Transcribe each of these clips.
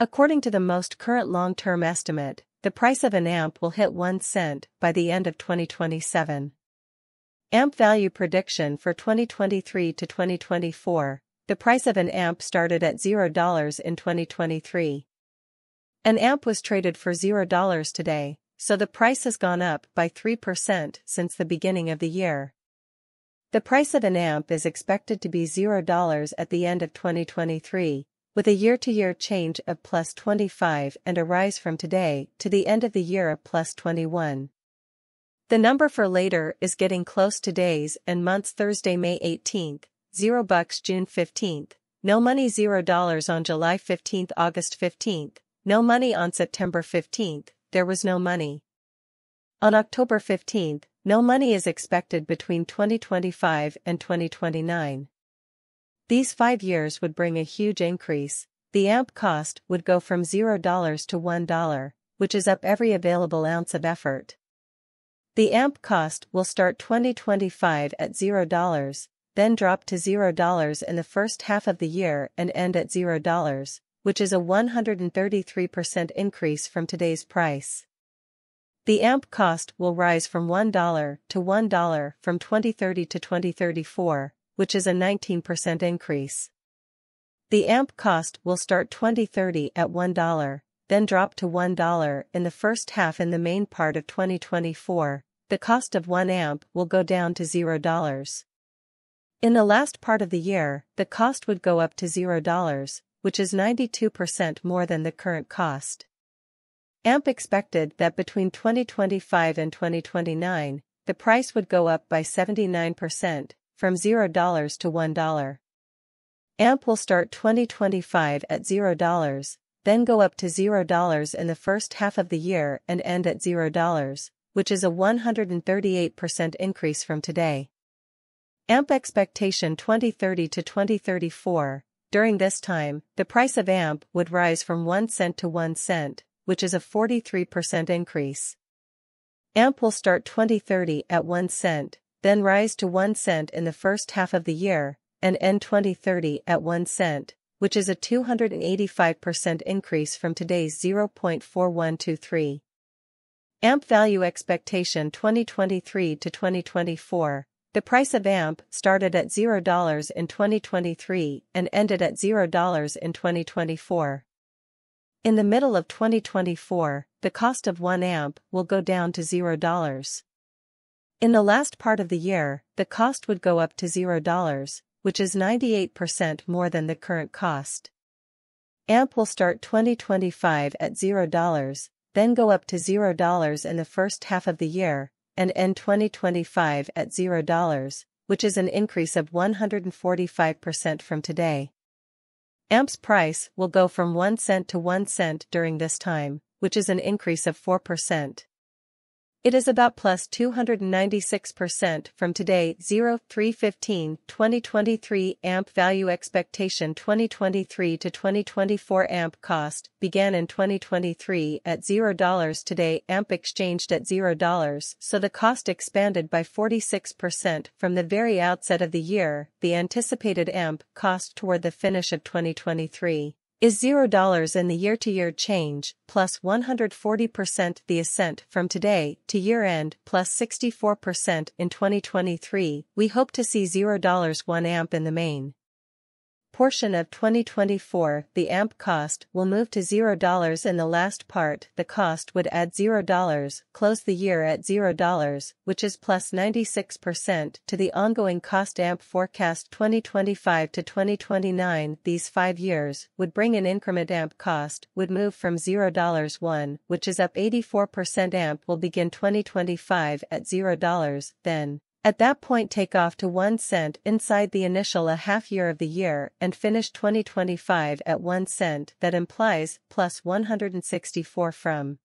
According to the most current long-term estimate, the price of an amp will hit 1 cent by the end of 2027. Amp value prediction for 2023 to 2024. The price of an amp started at $0 in 2023. An amp was traded for $0 today, so the price has gone up by 3% since the beginning of the year. The price of an amp is expected to be $0 at the end of 2023, with a year-to-year change of plus 25 and a rise from today to the end of the year of plus 21. The number for later is getting close to days and months Thursday, May 18th, 0 bucks June 15th, no money $0 on July 15th, August 15th, no money on September 15th, there was no money. On October 15th, no money is expected between 2025 and 2029. These five years would bring a huge increase, the amp cost would go from $0 to $1, which is up every available ounce of effort. The amp cost will start 2025 at $0, then drop to $0 in the first half of the year and end at $0, which is a 133% increase from today's price. The amp cost will rise from $1 to $1 from 2030 to 2034, which is a 19% increase. The amp cost will start 2030 at $1, then drop to $1 in the first half in the main part of 2024, the cost of 1 amp will go down to $0. In the last part of the year, the cost would go up to $0, which is 92% more than the current cost. AMP expected that between 2025 and 2029, the price would go up by 79%, from $0 to $1. AMP will start 2025 at $0, then go up to $0 in the first half of the year and end at $0, which is a 138% increase from today. AMP expectation 2030 to 2034. During this time, the price of AMP would rise from 1 cent to 1 cent, which is a 43% increase. AMP will start 2030 at 1 cent, then rise to 1 cent in the first half of the year, and end 2030 at 1 cent, which is a 285% increase from today's 0.4123. AMP value expectation 2023 to 2024. The price of AMP started at $0 in 2023 and ended at $0 in 2024. In the middle of 2024, the cost of 1 amp will go down to $0. In the last part of the year, the cost would go up to $0, which is 98% more than the current cost. AMP will start 2025 at $0, then go up to $0 in the first half of the year, and end 2025 at $0, which is an increase of 145% from today. AMP's price will go from 1 cent to 1 cent during this time, which is an increase of 4%. It is about plus 296% from today 0 315 2023 AMP value expectation 2023 to 2024 AMP cost began in 2023 at $0 today AMP exchanged at $0 so the cost expanded by 46% from the very outset of the year. The anticipated AMP cost toward the finish of 2023 is $0 in the year-to-year change, plus 140% the ascent from today to year-end, plus 64% in 2023, we hope to see $0 1 amp in the main portion of 2024, the AMP cost will move to $0 in the last part, the cost would add $0, close the year at $0, which is plus 96% to the ongoing cost AMP forecast 2025 to 2029. These five years would bring an increment AMP cost would move from $0 1, which is up 84% AMP will begin 2025 at $0, then at that point take off to 1 cent inside the initial a half year of the year and finish 2025 at 1 cent that implies plus 164 from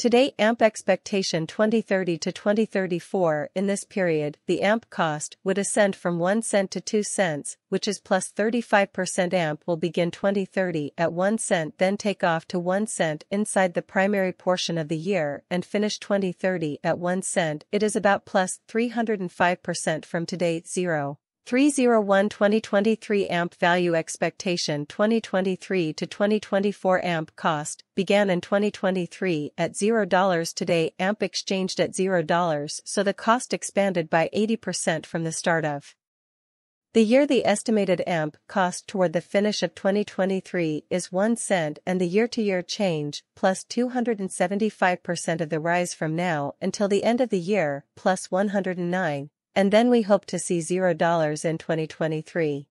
Today AMP expectation 2030 to 2034 in this period the AMP cost would ascend from 1 cent to 2 cents, which is plus 35% AMP will begin 2030 at 1 cent then take off to 1 cent inside the primary portion of the year and finish 2030 at 1 cent. It is about plus 305% from today 0. 301-2023 AMP value expectation 2023 to 2024 AMP cost began in 2023 at $0 today AMP exchanged at $0 so the cost expanded by 80% from the start of the year. The estimated AMP cost toward the finish of 2023 is 1 cent and the year-to-year change plus 275% of the rise from now until the end of the year plus 109 and then we hope to see $0 in 2023.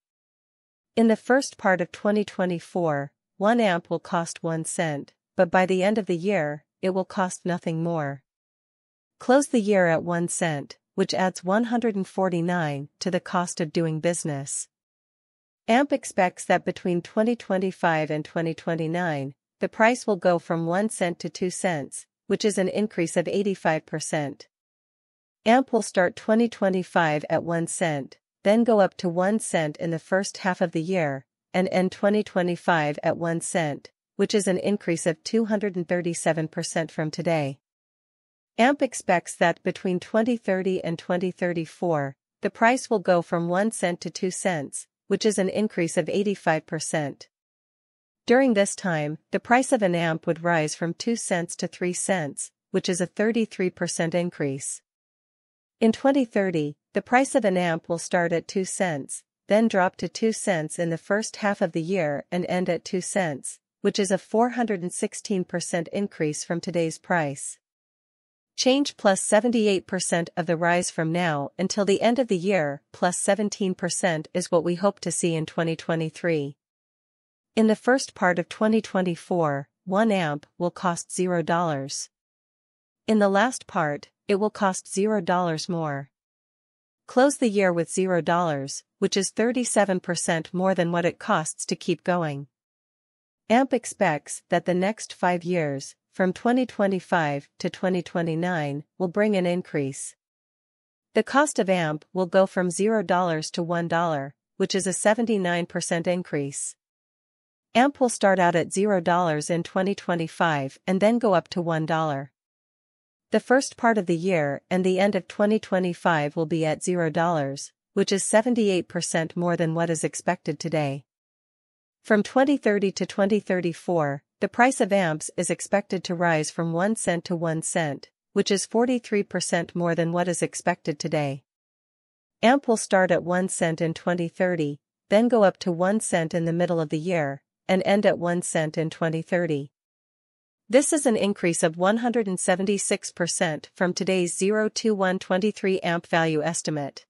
In the first part of 2024, 1 amp will cost 1 cent, but by the end of the year, it will cost nothing more. Close the year at 1 cent, which adds 149 to the cost of doing business. AMP expects that between 2025 and 2029, the price will go from 1 cent to 2 cents, which is an increase of 85%. AMP will start 2025 at 1 cent, then go up to 1 cent in the first half of the year, and end 2025 at 1 cent, which is an increase of 237% from today. AMP expects that between 2030 and 2034, the price will go from 1 cent to 2 cents, which is an increase of 85%. During this time, the price of an amp would rise from 2 cents to 3 cents, which is a 33% increase. In 2030, the price of an amp will start at 2 cents, then drop to 2 cents in the first half of the year and end at 2 cents, which is a 416% increase from today's price. Change plus 78% of the rise from now until the end of the year plus 17% is what we hope to see in 2023. In the first part of 2024, 1 amp will cost $0. In the last part, it will cost $0 more. Close the year with $0, which is 37% more than what it costs to keep going. AMP expects that the next five years, from 2025 to 2029, will bring an increase. The cost of AMP will go from $0 to $1, which is a 79% increase. AMP will start out at $0 in 2025 and then go up to $1. The first part of the year and the end of 2025 will be at $0, which is 78% more than what is expected today. From 2030 to 2034, the price of amps is expected to rise from 1 cent to 1 cent, which is 43% more than what is expected today. AMP will start at 1 cent in 2030, then go up to 1 cent in the middle of the year, and end at 1 cent in 2030. This is an increase of 176% from today's 02123 amp value estimate.